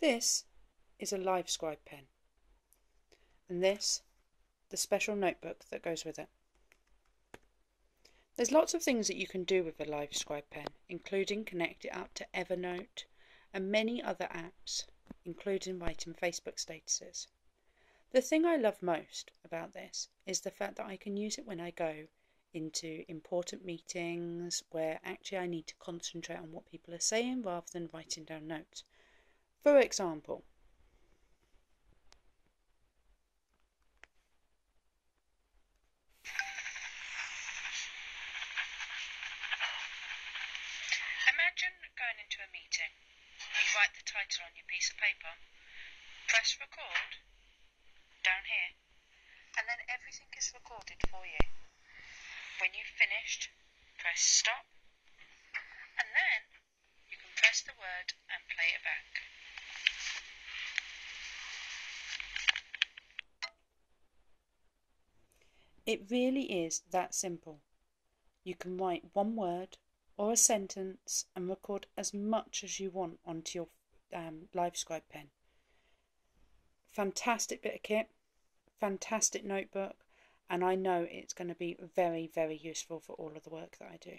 This is a LiveScribe pen, and this, the special notebook that goes with it. There's lots of things that you can do with a LiveScribe pen, including connect it up to Evernote and many other apps, including writing Facebook statuses. The thing I love most about this is the fact that I can use it when I go into important meetings where actually I need to concentrate on what people are saying rather than writing down notes. For example, Imagine going into a meeting. You write the title on your piece of paper, press record down here, and then everything is recorded for you. When you've finished, press stop, and then you can press the word and play it back. It really is that simple. You can write one word or a sentence and record as much as you want onto your um, LiveScribe pen. Fantastic bit of kit, fantastic notebook, and I know it's going to be very, very useful for all of the work that I do.